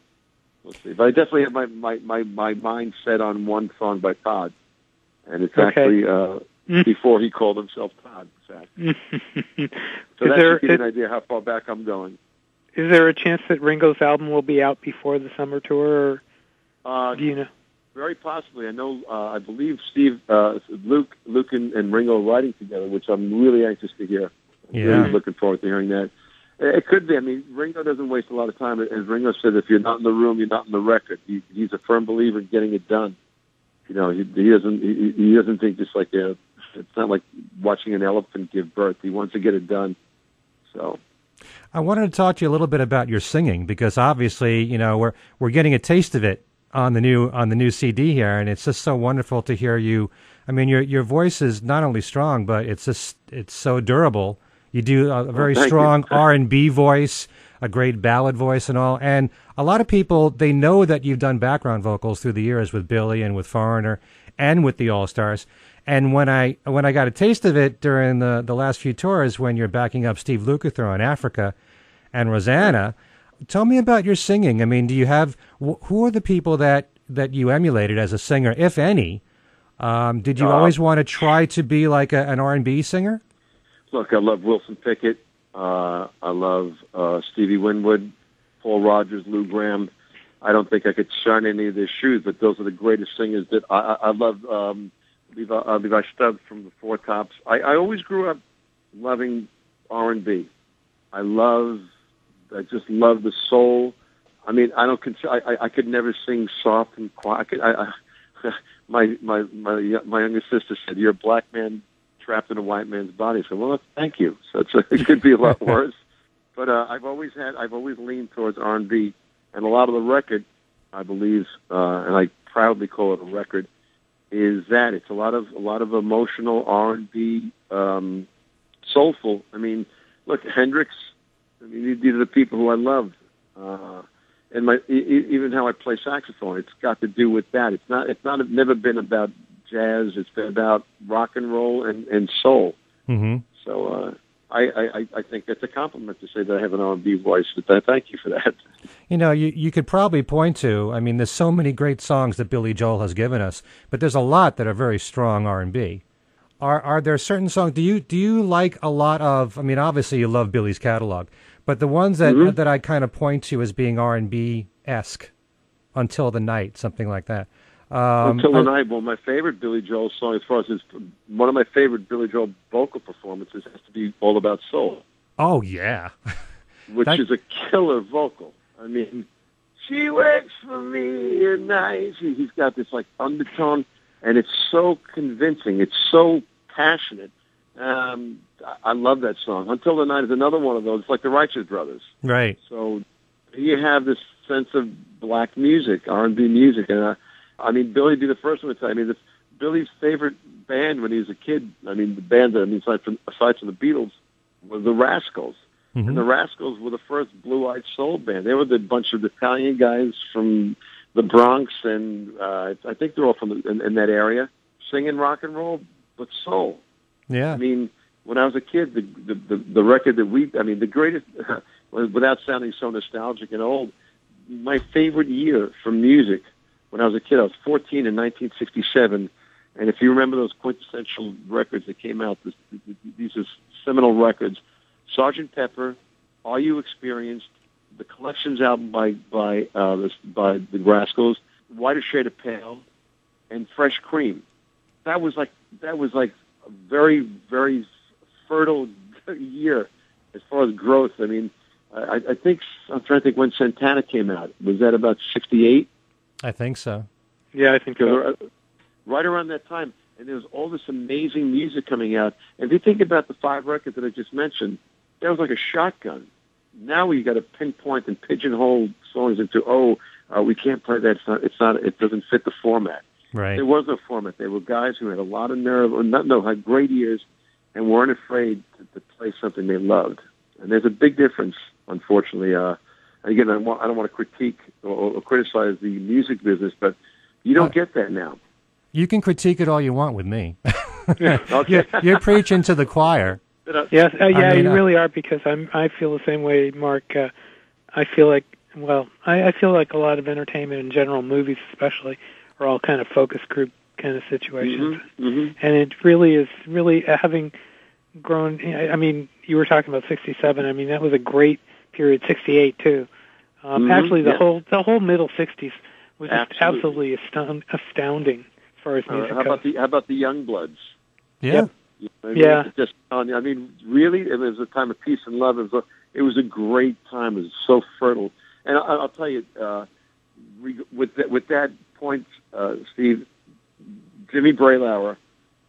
We'll see. But I definitely have my my my, my mind set on one song by Todd, and it's Okay. actually uh, Mm. before he called himself Todd. In fact. So that there should give you an idea how far back I'm going. is there a chance that Ringo's album will be out before the summer tour, Uh, do you know? very possibly. I know. Uh, I believe Steve, uh, Luke, Luke, and, and Ringo are writing together, which I'm really anxious to hear. I'm Yeah. really looking forward to hearing that. It could be. I mean, Ringo doesn't waste a lot of time. As Ringo said, if you're not in the room, you're not in the record. He, he's a firm believer in getting it done. You know, he, he doesn't. He, he doesn't think just like a. It's not like watching an elephant give birth. He wants to get it done. So I wanted to talk to you a little bit about your singing because obviously, you know, we're we're getting a taste of it on the new on the new CD here, and it's just so wonderful to hear you. I mean, your your voice is not only strong, but it's just it's so durable. You do a very thank you. strong R and B voice, a great ballad voice, and all. And a lot of people they know that you've done background vocals through the years with Billy and with Foreigner and with the All Stars. And when I when I got a taste of it during the the last few tours, when you're backing up Steve Lukather in Africa and Rosanna, tell me about your singing. I mean, do you have wh- who are the people that that you emulated as a singer, if any? Um, did you Uh, always want to try to be like a, an R and B singer? Look, I love Wilson Pickett. Uh, I love uh, Stevie Winwood, Paul Rodgers, Lou Gramm. I don't think I could shine any of their shoes, but those are the greatest singers that I, I, I love. Um, Levi, uh, Levi Stubbs from the Four Tops. I, I always grew up loving R and B. I love, I just love the soul. I mean, I don't. I, I, could never sing soft and quiet. I could, I, I, my my my my younger sister said, "You're a black man trapped in a white man's body." Said, "Well, thank you." So it's, it could be a lot worse. But uh, I've always had, I've always leaned towards R and B, and a lot of the record, I believe, uh, and I proudly call it a record, is that it's a lot of a lot of emotional R and B, um, soulful. I mean, look, Hendrix. I mean, these are the people who I love. Uh, and my e- even how I play saxophone, it's got to do with that. It's not. It's not It's never been about jazz. It's been about rock and roll and, and soul. Mm-hmm. So uh, I, I I think that's a compliment to say that I have an R&B voice. But I thank you for that. You know, you, you could probably point to. I mean, there's so many great songs that Billy Joel has given us, but there's a lot that are very strong R and B. Are are there certain songs? Do you do you like a lot of? I mean, obviously you love Billy's catalog, but the ones that Mhm. that I kind of point to as being R and B esque, "Until the Night," something like that. Um, Until the I- night. Well, my favorite Billy Joel song, as far as his one of my favorite Billy Joel vocal performances, has to be "All About Soul," Oh yeah, which That- is a killer vocal. I mean, she works for me at night. He- He's got this like undertone, and it's so convincing. It's so passionate. Um, I- I love that song. Until the night is another one of those. It's like the Righteous Brothers. right. So you have this sense of black music, R and B music, and uh, I mean Billy would be the first one to tell. you, I mean, this, Billy's favorite band when he was a kid. I mean, the band that I mean, aside from aside from the Beatles, was the Rascals, Mhm. and the Rascals were the first blue-eyed soul band. They were the bunch of Italian guys from the Bronx, and uh, I think they're all from the, in, in that area, singing rock and roll, but soul. Yeah. I mean, when I was a kid, the the the, the record that we, I mean, the greatest, without sounding so nostalgic and old, my favorite year for music when I was a kid, I was 14 in 1967, and if you remember those quintessential records that came out, this, these are seminal records, Sergeant Pepper, Are You Experienced, the Collections album by by uh, this, by the Rascals, Whiter Shade of Pale, and Fresh Cream. That was like that was like a very very fertile year as far as growth. I mean, I, I think I'm trying to think when Santana came out. Was that about '68? I think so. Yeah, I think so. Right around that time, and there was all this amazing music coming out. And if you think about the five records that I just mentioned, that was like a shotgun. Now we got to pinpoint and pigeonhole songs into oh, uh, we can't play that. It's not. It's not. It doesn't fit the format. Right. There was no format. They were guys who had a lot of nerve, or not, no, had great ears, and weren't afraid to, to play something they loved. And there's a big difference, unfortunately. Uh, and again, I, want, I don't want to critique or, or criticize the music business, but you don't Uh, get that now. You can critique it all you want with me. Okay. you're, you're preaching to the choir. Yes, uh, yeah, mean, you uh, really are because I'm. I feel the same way, Mark. Uh, I feel like, well, I, I feel like a lot of entertainment in general, movies especially, are all kind of focus group kind of situations, hmm and it really is really uh, having grown. I I mean, you were talking about '67. I mean, that was a great period. '68 too. Um, Mhm, Actually, the yeah. whole the whole middle '60s was just Absolutely. absolutely astound, astounding as far as Uh, music how goes. about the how about the Youngbloods? Yeah. Yep. You know, I mean, Yeah. it's Just I mean, really, it was a time of peace and love. It was a, it was a great time. It was so fertile. And I, I'll tell you, uh, with that, with that point, uh, Steve, Jimmy Bralower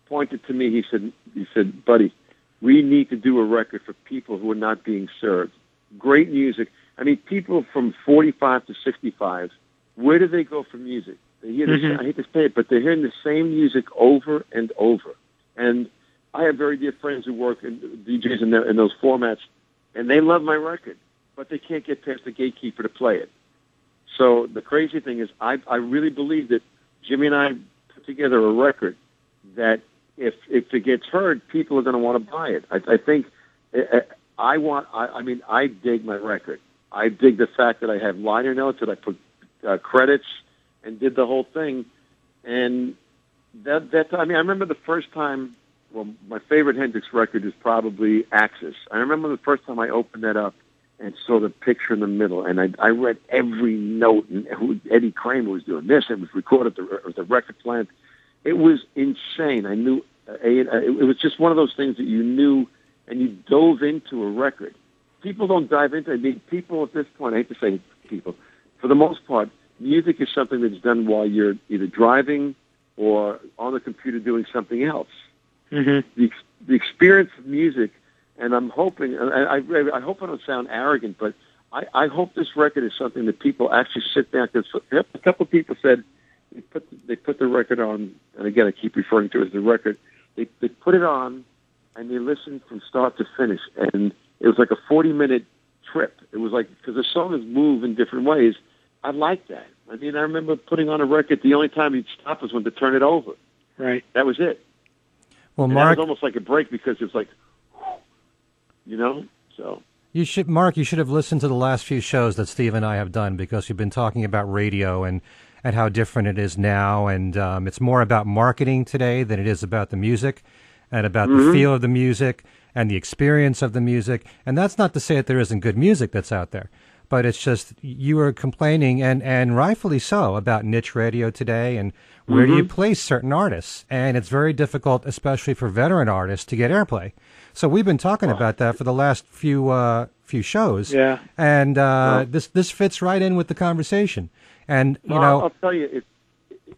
pointed to me. He said, he said, buddy, we need to do a record for people who are not being served. Great music. I mean, people from 45 to 65, where do they go for music? They hear the, Mhm. I hate to say it, but they're hearing the same music over and over. And I have very dear friends who work in DJs in, their, in those formats, and they love my record, but they can't get past the gatekeeper to play it. So the crazy thing is, I, I really believe that Jimmy and I put together a record that if if it gets heard, people are going to want to buy it. I, I think I, want. I, I mean, I dig my record. I dig the fact that I have liner notes that I put uh, credits and did the whole thing, and that that I mean, I remember the first time. Well, my favorite Hendrix record is probably Axis. I remember the first time I opened that up and saw the picture in the middle, and I, I read every note, and who Eddie Kramer was doing this, it was recorded at the, at the record plant. It was insane. I knew uh, it, it was just one of those things that you knew, and you dove into a record. People don't dive into. I mean, people at this point, I hate to say people, for the most part, music is something that's done while you're either driving or on the computer doing something else hmm the the experience of music, and I'm hoping, and I, I, I hope I don't sound arrogant, but I, I hope this record is something that people actually sit down. Because a couple of people said they put they put the record on, and again I keep referring to it as the record. They they put it on, and they listened from start to finish, and it was like a 40 minute trip. It was like because the songs move in different ways. I like that. I mean, I remember putting on a record. The only time you'd stop was when to turn it over. Right. That was it. Well, And Mark, that was almost like a break because it was like, you know. So you should Mark, you should have listened to the last few shows that Steve and I have done because we've been talking about radio and and how different it is now, and um, it's more about marketing today than it is about the music and about the feel of the music and the experience of the music. And that's not to say that there isn't good music that's out there. But it's just you were complaining, and, and rightfully so, about niche radio today and where do you place certain artists. And it's very difficult, especially for veteran artists, to get airplay. So we've been talking about that for the last few uh, few shows. Yeah. And uh, this this fits right in with the conversation. And you Well, know, I'll tell you if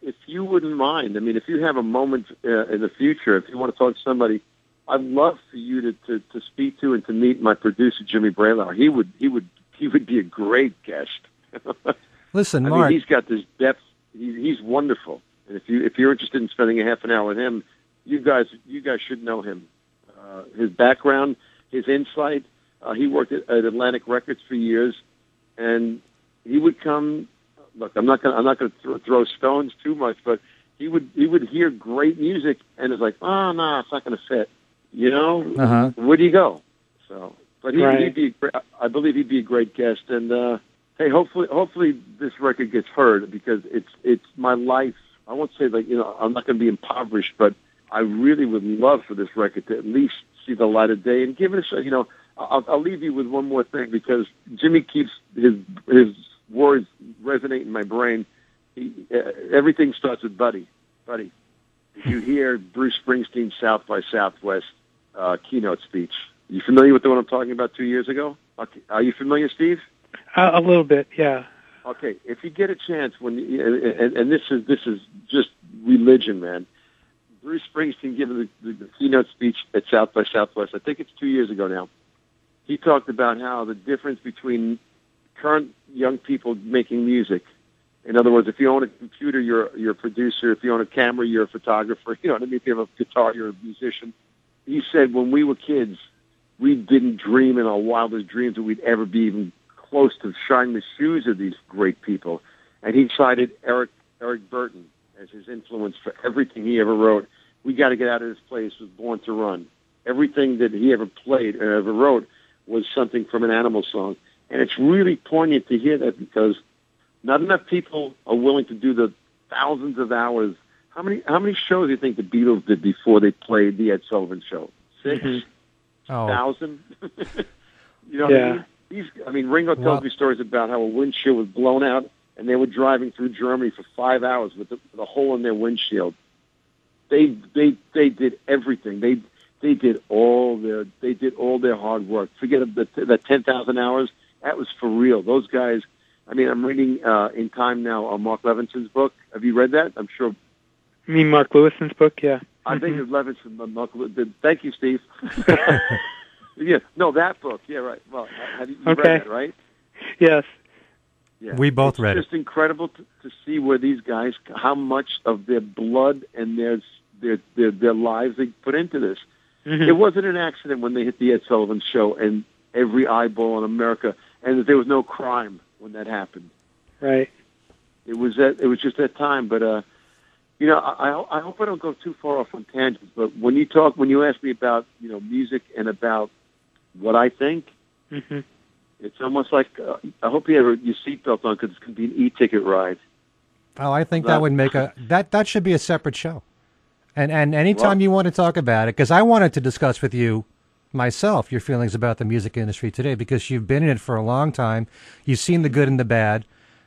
if you wouldn't mind. I mean, if you have a moment uh, in the future, if you want to talk to somebody, I'd love for you to, to to speak to and to meet my producer Jimmy Bralower. He would he would he would be a great guest. listen, I Mark. mean, he's got this depth. He, he's wonderful. And if you if you're interested in spending a half an hour with him, you guys you guys should know him. Uh, his background, his insight. Uh, he worked at, at Atlantic Records for years, and he would come. Look, I'm not gonna I'm not gonna throw, throw stones too much, but he would he would hear great music and it's like, oh no, it's not gonna fit. You know, Uh-huh. where do you go? So, but he, Right. he'd be, a gre- I believe he'd be a great guest. And uh, hey, hopefully, hopefully this record gets heard because it's it's my life. I won't say like you know I'm not going to be impoverished, but I really would love for this record to at least see the light of day and give it a shot. You know, I'll, I'll leave you with one more thing because Jimmy keeps his his words resonate in my brain. he, uh, everything starts with Buddy. Buddy, did you hear Bruce Springsteen's South by Southwest uh, keynote speech? You familiar with the one I'm talking about two years ago? Okay. Are you familiar, Steve? Uh, a little bit, yeah. Okay, if you get a chance, when and, and this is this is just religion, man. Bruce Springsteen giving the, the, the keynote speech at South by Southwest. I think it's two years ago now. He talked about how the difference between current young people making music. In other words, if you own a computer, you're you're a producer. If you own a camera, you're a photographer. You know what I mean? If you have a guitar, you're a musician. He said when we were kids, we didn't dream in our wildest dreams that we'd ever be even close to shining the shoes of these great people. And he cited Eric Eric Burdon as his influence for everything he ever wrote. We got to get out of this place was Born to Run. Everything that he ever played or ever wrote was something from an animal song. And it's really poignant to hear that because not enough people are willing to do the thousands of hours. How many how many shows do you think the Beatles did before they played the Ed Sullivan Show? 6 Mm-hmm. Oh. thousand. you know, Yeah. what I mean? These, I mean, Ringo tells Well- me stories about how a windshield was blown out, and they were driving through Germany for five hours with, the, with a hole in their windshield. They they they did everything. They they did all their they did all their hard work. Forget the the ten thousand hours. That was for real. Those guys. I mean, I'm reading uh, in time now uh, Mark Levinson's book. Have you read that? I'm sure. You mean Mark Lewisohn's book? Yeah. I think Mhm. it's Levinson. Mark, Le- thank you, Steve. yeah, no, that book. Yeah, right. Well, have you, you Okay. read that, right? Yes. Yeah. We both it's read it. It's just incredible to, to see where these guys, how much of their blood and their their their, their lives they put into this. Mhm. It wasn't an accident when they hit the Ed Sullivan Show and every eyeball in America, and that there was no crime when that happened. Right. It was that it was just that time. But uh, you know, I I I hope I don't go too far off on tangents. But when you talk, when you ask me about you know music and about what I think, hmm it's almost like uh, I hope you have your seatbelt on because it's going to be an e-ticket ride. Oh, I think that That- would make a that that should be a separate show. And and anytime Well- you want to talk about it, because I wanted to discuss with you myself your feelings about the music industry today, because you've been in it for a long time, you've seen the good and the bad.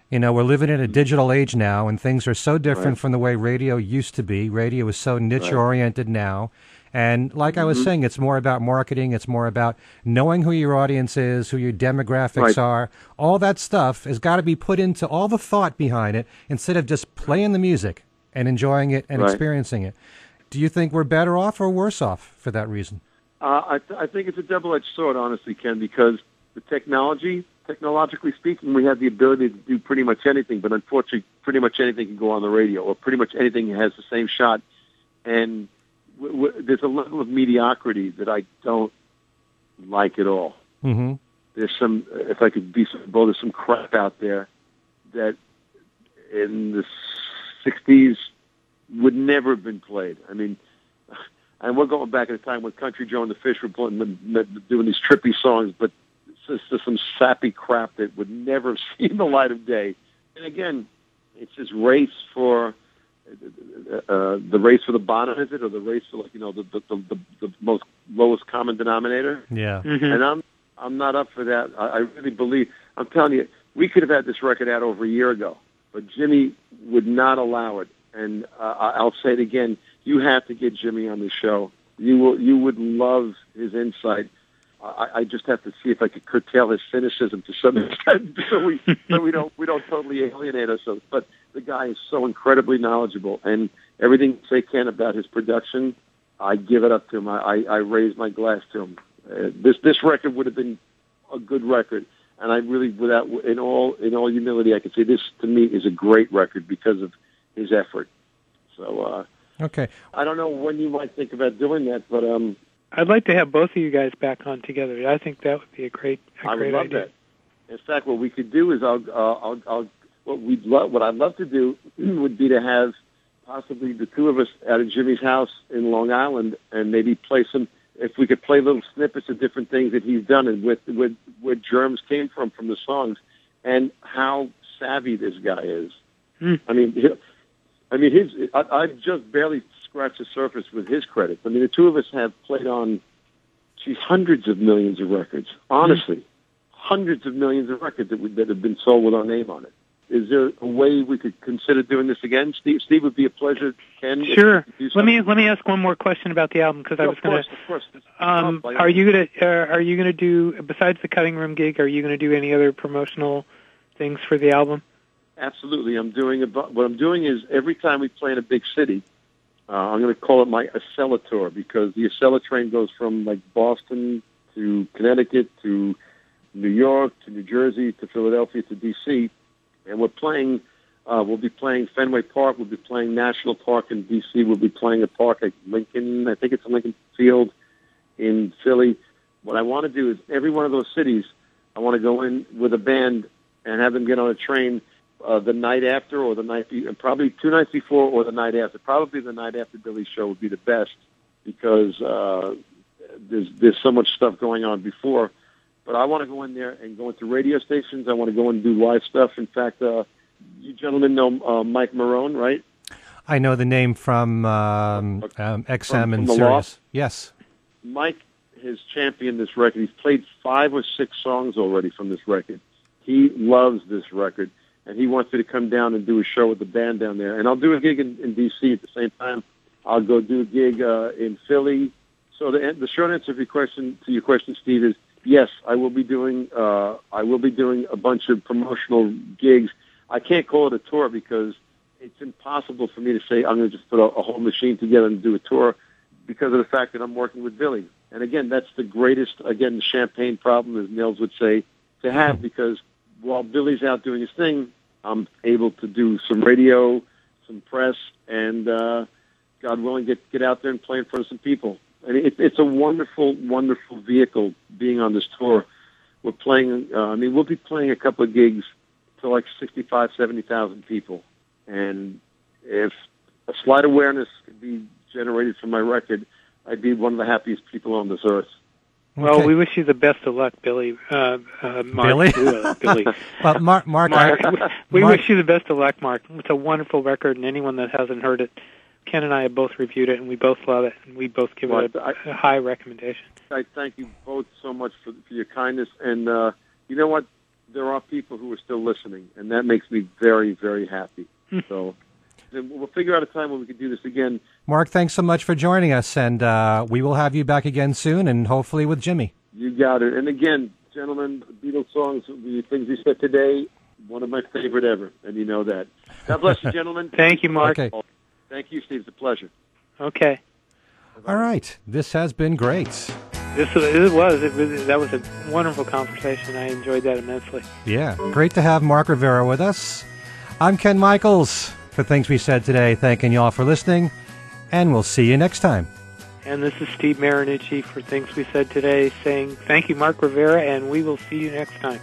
You know, we're living in a digital age now, and things are so different Right. from the way radio used to be. Radio is so niche oriented now. And like I was Mm-hmm. saying, it's more about marketing. It's more about knowing who your audience is, who your demographics Right. are. All that stuff has got to be put into all the thought behind it instead of just playing the music and enjoying it and Right. experiencing it. Do you think we're better off or worse off for that reason? Uh, I, th- I think it's a double-edged sword, honestly, Ken, because the technology, technologically speaking, we have the ability to do pretty much anything, but unfortunately, pretty much anything can go on the radio, or pretty much anything has the same shot. And w- w- there's a level of mediocrity that I don't like at all. Mm-hmm. There's some, if I could be so bold, there's some crap out there that in the 60s would never have been played. I mean, and we're going back at a time when Country Joe and the Fish were playing, doing these trippy songs, but it's just some sappy crap that would never have seen the light of day. And again, it's this race for uh, the race for the bottom, is it, or the race for like you know the the, the, the, the most lowest common denominator? Yeah. hmm And I'm I'm not up for that. I, I really believe. I'm telling you, we could have had this record out over a year ago, but Jimmy would not allow it. And uh, I'll say it again: you have to get Jimmy on the show. You will. You would love his insight. I, I just have to see if I could curtail his cynicism to some extent, so we so we don't we don't totally alienate ourselves. But the guy is so incredibly knowledgeable, and everything they can about his production, I give it up to him. I, I, I raise my glass to him. Uh, this this record would have been a good record, and I really, without in all in all humility, I could say this to me is a great record because of his effort. So uh, Okay. I don't know when you might think about doing that, but um, I'd like to have both of you guys back on together. I think that would be a great, a I would great love idea. that. In fact, what we could do is I'll, uh, I'll, I'll what we'd love, what I'd love to do would be to have possibly the two of us at Jimmy's house in Long Island, and maybe play some. If we could play little snippets of different things that he's done, and with with where germs came from from the songs, and how savvy this guy is. Hmm. I mean, he, I mean, his. I, I've just barely scratched the surface with his credits. I mean, the two of us have played on, geez, hundreds of millions of records. Honestly, hundreds of millions of records that, we, that have been sold with our name on it. is there a way we could consider doing this again? Steve, Steve would be a pleasure. Ken, sure. Let me let me ask one more question about the album because no, I was going to. Of course, um, are you gonna uh, are you gonna do besides the cutting room gig? Are you gonna do any other promotional things for the album? Absolutely. I'm doing a, what I'm doing is every time we play in a big city, uh, I'm going to call it my Acela tour because the Acela train goes from like Boston to Connecticut to New York to New Jersey to Philadelphia to D.C and we're playing. Uh, we'll be playing Fenway Park. We'll be playing National Park in D.C. We'll be playing a park at Lincoln. I think it's Lincoln Field in Philly. What I want to do is every one of those cities, I want to go in with a band and have them get on a train uh, the night after or the night be- probably two nights before or the night after. Probably the night after Billy's show would be the best because uh, there's there's so much stuff going on before. But I want to go in there and go into radio stations. I want to go and do live stuff. In fact, uh, you gentlemen know uh, Mike Marrone, right? I know the name from um, um, XM from, and from Sirius. Yes. Mike has championed this record. He's played five or six songs already from this record. He loves this record, and he wants me to come down and do a show with the band down there. And I'll do a gig in, in D.C. at the same time. I'll go do a gig uh, in Philly. So the, the short answer to your question, to your question, Steve, is yes, I will be doing. Uh, I will be doing a bunch of promotional gigs. I can't call it a tour because it's impossible for me to say I'm going to just put a, a whole machine together and do a tour because of the fact that I'm working with Billy. And again, that's the greatest, again, champagne problem, as Nils would say, to have because while Billy's out doing his thing, I'm able to do some radio, some press, and uh, God willing, get get out there and play in front of some people. And it, it's a wonderful, wonderful vehicle being on this tour. We're playing, uh, I mean, we'll be playing a couple of gigs to like 65, 70,000 people. And if a slight awareness could be generated from my record, I'd be one of the happiest people on this earth. Well, Okay. we wish you the best of luck, Billy. Uh, uh, Mark, Billy? Uh, Billy. Well, Mark, Mark, Mark, I, we Mark- wish you the best of luck, Mark. It's a wonderful record, and anyone that hasn't heard it, Ken and I have both reviewed it, and we both love it, and we both give it Well, a, I- a high recommendation. I thank you both so much for, for your kindness. And uh, you know what? There are people who are still listening, and that makes me very, very happy. so then we'll figure out a time when we can do this again. Mark, thanks so much for joining us, and uh, we will have you back again soon, and hopefully with Jimmy. You got it. And again, gentlemen, Beatles songs, the things you said today, one of my favorite ever, and you know that. God bless you, gentlemen. Thank you, Mark. Okay. Thank you, Steve. It's a pleasure. Okay. All right, this has been great. This was, it was it was that was a wonderful conversation. I enjoyed that immensely. Yeah, great to have Mark Rivera with us. I'm Ken Michaels for Things We Said Today, thanking you all for listening, and we'll see you next time. And this is Steve Marinucci for Things We Said Today saying thank you, Mark Rivera, and we will see you next time.